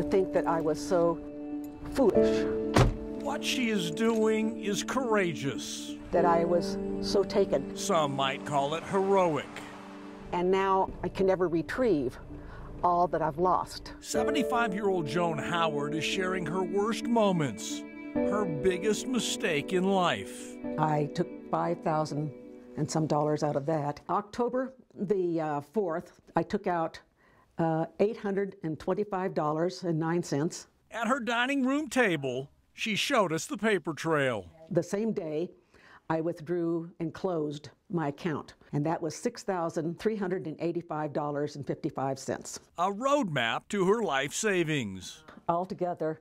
to think that I was so foolish, What she is doing is courageous. that I was so taken, Some might call it heroic. and now I can never retrieve all that I've lost. 75 year old Joan Howard is sharing her worst moments, her biggest mistake in life. I took 5,000 and some dollars out of that. October the uh, 4th, I took out uh, $825.09. At her dining room table, she showed us the paper trail. The same day, I withdrew and closed my account, and that was $6,385.55. A roadmap to her life savings. Altogether,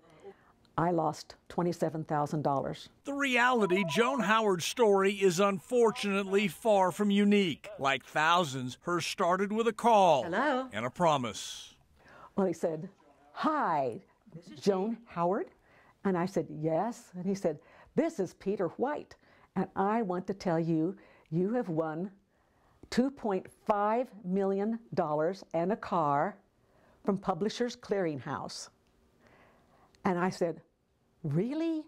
I lost $27,000. The reality, Joan Howard's story is unfortunately far from unique. Like thousands, hers started with a call Hello? and a promise. Well, he said, Hi, Joan Howard? And I said, Yes. And he said, This is Peter White. And I want to tell you, you have won $2.5 million and a car from Publishers Clearinghouse. And I said, Really?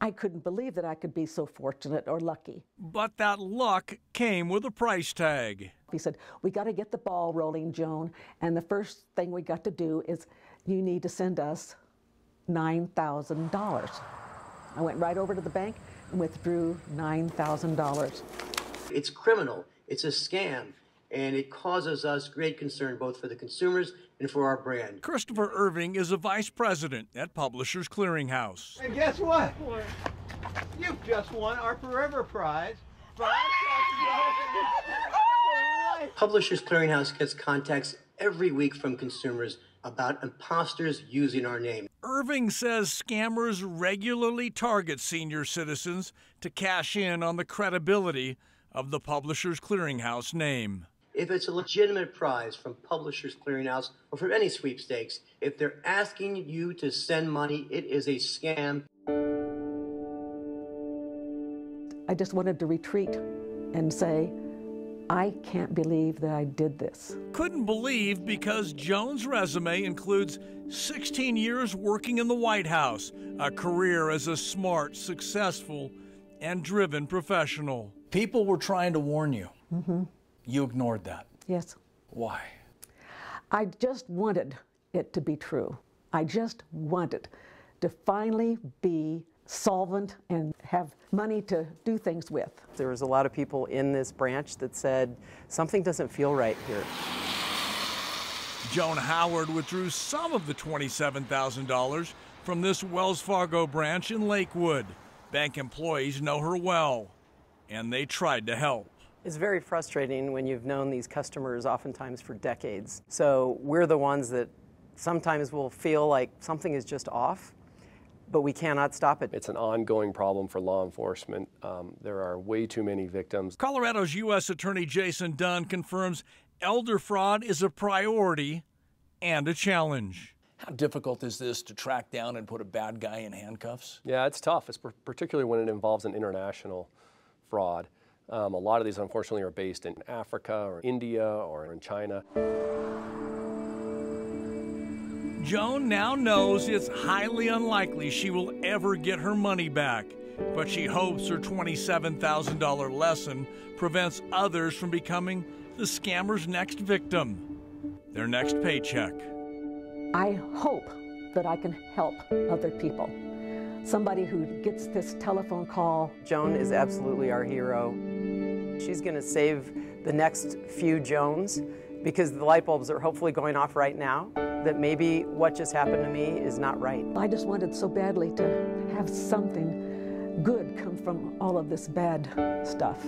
I couldn't believe that I could be so fortunate or lucky. But that luck came with a price tag. He said, We got to get the ball rolling, Joan. And the first thing we got to do is you need to send us $9,000. I went right over to the bank and withdrew $9,000. It's criminal, it's a scam, and it causes us great concern both for the consumers and for our brand. Christopher Irving is a vice president at Publishers Clearinghouse. And guess what? You've just won our Forever Prize. Publishers Clearinghouse gets contacts every week from consumers about imposters using our name. Irving says scammers regularly target senior citizens to cash in on the credibility of the Publishers Clearinghouse name. If it's a legitimate prize from Publishers Clearinghouse or from any sweepstakes, if they're asking you to send money, it is a scam. I just wanted to retreat and say, I can't believe that I did this. Couldn't believe because Joan's resume includes 16 years working in the White House, a career as a smart, successful, and driven professional. People were trying to warn you. Mm-hmm. You ignored that. Yes. Why? I just wanted it to be true. I just wanted to finally be solvent and have money to do things with. There was a lot of people in this branch that said something doesn't feel right here. Joan Howard withdrew some of the $27,000 from this Wells Fargo branch in Lakewood. Bank employees know her well, and they tried to help. It's very frustrating when you've known these customers oftentimes for decades. So we're the ones that sometimes will feel like something is just off, but we cannot stop it. It's an ongoing problem for law enforcement. Um, there are way too many victims. Colorado's U.S. Attorney Jason Dunn confirms elder fraud is a priority and a challenge. How difficult is this to track down and put a bad guy in handcuffs? Yeah, it's tough, it's particularly when it involves an international fraud. Um, a lot of these, unfortunately, are based in Africa or India or in China. Joan now knows it's highly unlikely she will ever get her money back, but she hopes her $27,000 lesson prevents others from becoming the scammer's next victim, their next paycheck. I hope that I can help other people. Somebody who gets this telephone call Joan is absolutely our hero. She's going to save the next few Joans because the light bulbs are hopefully going off right now that maybe what just happened to me is not right. I just wanted so badly to have something good come from all of this bad stuff.